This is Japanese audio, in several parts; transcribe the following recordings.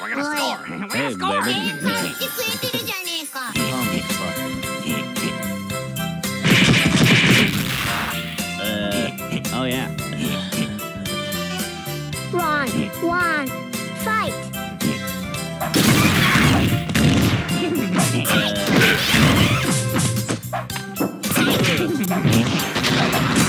We're gonna score. We're gonna Hey, score. baby. えー、買ってくれてるじゃねえか Uh, oh yeah. Round one fight I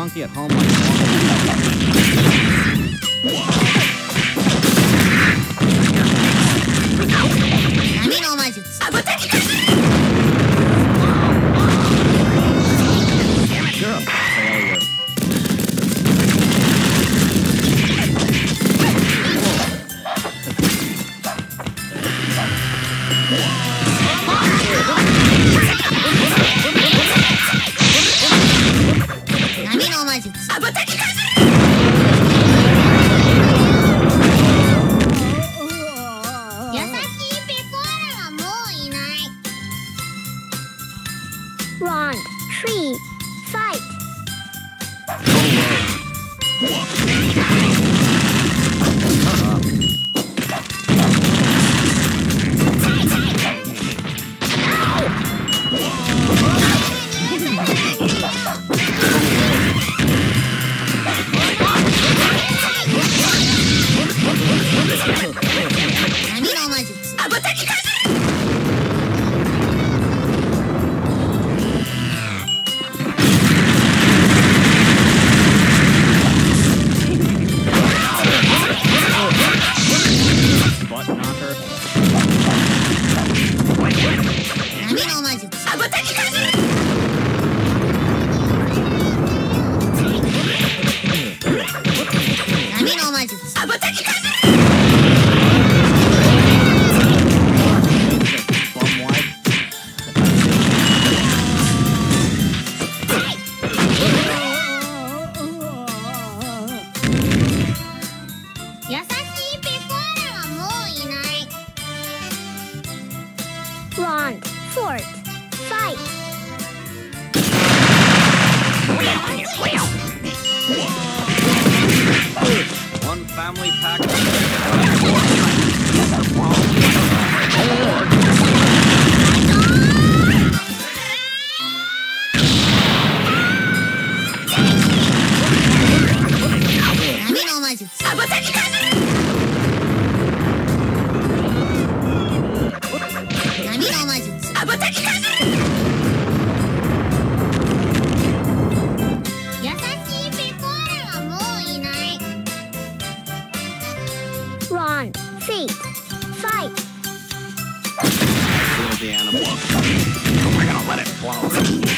Monkey at home Round three fight 波のの魔術波の魔術 Bum wide. 優しまぶたにかぶる優しいペコアラはもういない Run, feet, fight Blow the animal up. We're gonna let it blow.